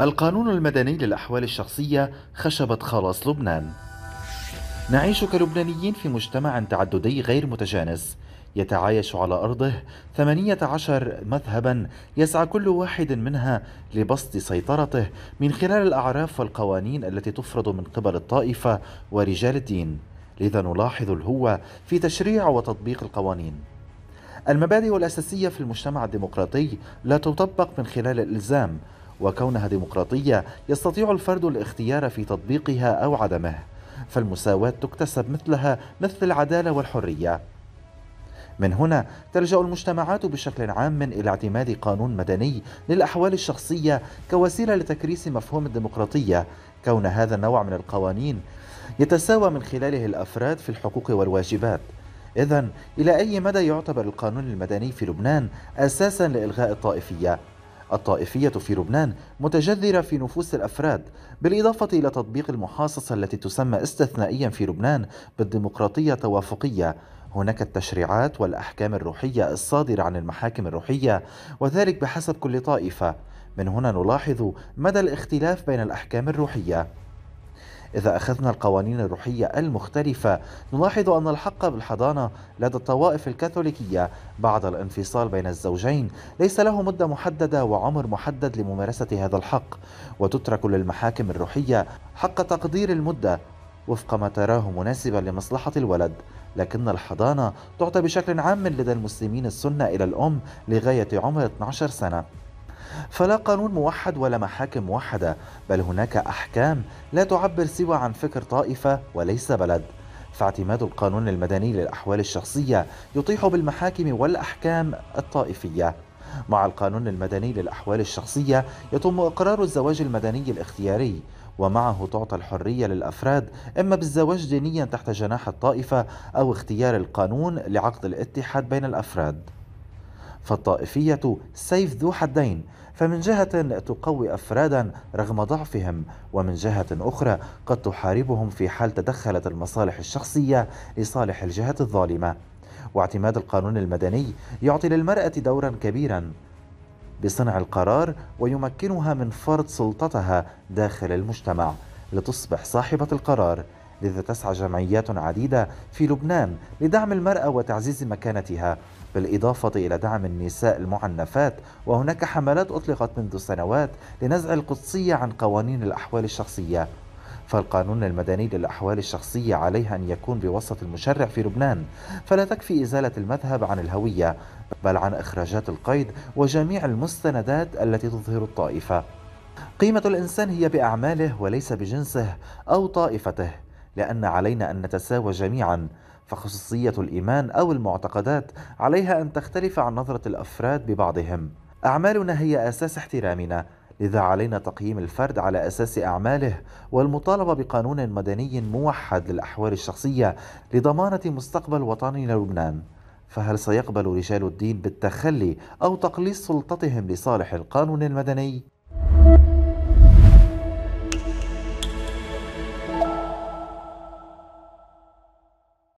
القانون المدني للأحوال الشخصية خشبة خلاص لبنان. نعيش كلبنانيين في مجتمع تعددي غير متجانس. يتعايش على أرضه 18 مذهبا يسعى كل واحد منها لبسط سيطرته من خلال الأعراف والقوانين التي تفرض من قبل الطائفة ورجال الدين. لذا نلاحظ الهوة في تشريع وتطبيق القوانين. المبادئ الأساسية في المجتمع الديمقراطي لا تطبق من خلال الإلزام وكونها ديمقراطية يستطيع الفرد الاختيار في تطبيقها أو عدمه. فالمساواة تكتسب مثلها مثل العدالة والحرية. من هنا تلجأ المجتمعات بشكل عام إلى اعتماد قانون مدني للأحوال الشخصية كوسيلة لتكريس مفهوم الديمقراطية. كون هذا النوع من القوانين يتساوى من خلاله الأفراد في الحقوق والواجبات. إذا إلى أي مدى يعتبر القانون المدني في لبنان أساسا لإلغاء الطائفية؟ الطائفية في لبنان متجذرة في نفوس الأفراد بالإضافة إلى تطبيق المحاصصة التي تسمى استثنائيا في لبنان بالديمقراطية توافقية. هناك التشريعات والأحكام الروحية الصادرة عن المحاكم الروحية وذلك بحسب كل طائفة. من هنا نلاحظ مدى الاختلاف بين الأحكام الروحية. إذا أخذنا القوانين الروحية المختلفة نلاحظ أن الحق بالحضانة لدى الطوائف الكاثوليكية بعد الانفصال بين الزوجين. ليس له مدة محددة وعمر محدد لممارسة هذا الحق. وتترك للمحاكم الروحية حق تقدير المدة وفق ما تراه مناسبا لمصلحة الولد. لكن الحضانة تعطى بشكل عام لدى المسلمين السنة إلى الأم لغاية عمر 12 سنة. فلا قانون موحد ولا محاكم موحدة بل هناك أحكام لا تعبر سوى عن فكر طائفة وليس بلد. فاعتماد القانون المدني للأحوال الشخصية يطيح بالمحاكم والأحكام الطائفية. مع القانون المدني للأحوال الشخصية يتم إقرار الزواج المدني الاختياري ومعه تعطى الحرية للأفراد إما بالزواج دينيا تحت جناح الطائفة أو اختيار القانون لعقد الاتحاد بين الأفراد. فالطائفية سيف ذو حدين فمن جهة تقوي أفرادا رغم ضعفهم ومن جهة أخرى قد تحاربهم في حال تدخلت المصالح الشخصية لصالح الجهة الظالمة. واعتماد القانون المدني يعطي للمرأة دورا كبيرا بصنع القرار ويمكنها من فرض سلطتها داخل المجتمع لتصبح صاحبة القرار. لذا تسعى جمعيات عديدة في لبنان لدعم المرأة وتعزيز مكانتها بالإضافة إلى دعم النساء المعنفات وهناك حملات أطلقت منذ سنوات لنزع القدسية عن قوانين الأحوال الشخصية. فالقانون المدني للأحوال الشخصية عليه أن يكون بوسط المشرع في لبنان. فلا تكفي إزالة المذهب عن الهوية بل عن إخراجات القيد وجميع المستندات التي تظهر الطائفة. قيمة الإنسان هي بأعماله وليس بجنسه أو طائفته. لأن علينا أن نتساوى جميعا فخصوصية الإيمان أو المعتقدات عليها أن تختلف عن نظرة الأفراد ببعضهم أعمالنا هي أساس احترامنا لذا علينا تقييم الفرد على أساس أعماله والمطالبة بقانون مدني موحد للأحوال الشخصية لضمانة مستقبل وطننا لبنان فهل سيقبل رجال الدين بالتخلي أو تقليص سلطتهم لصالح القانون المدني؟